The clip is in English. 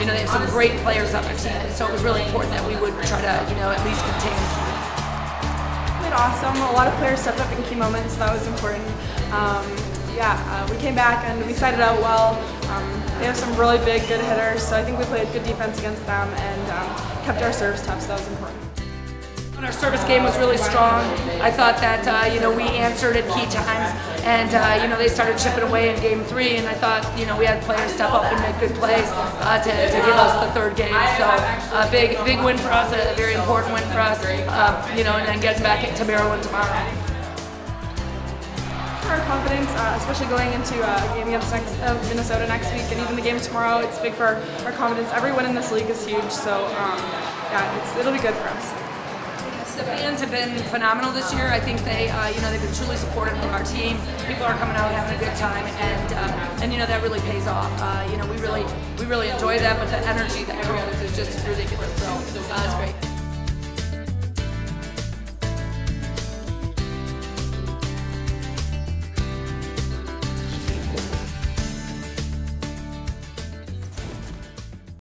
you know, they have some great players on their team, and so it was really important that we would try to, you know, at least contain them. Played awesome. A lot of players stepped up in key moments. So That was important. Um, yeah, uh, we came back and we sided out well. Um, they have some really big, good hitters, so I think we played good defense against them and um, kept our serves tough, so that was important. Our service game was really strong. I thought that uh, you know we answered at key times, and uh, you know they started chipping away in game three, and I thought you know we had players step up and make good plays uh, to, to give us the third game. So a big big win for us, a very important win for us. Uh, you know, and then getting back into Maryland tomorrow. Our confidence, uh, especially going into a game against next, uh, Minnesota next week, and even the game tomorrow, it's big for our confidence. Every win in this league is huge, so um, yeah, it'll be good for us. The fans have been phenomenal this year. I think they, uh, you know, they've been truly supportive of our team. People are coming out having a good time, and uh, and you know that really pays off. Uh, you know, we really we really enjoy that, but the energy that comes is just ridiculous. So uh, it's great.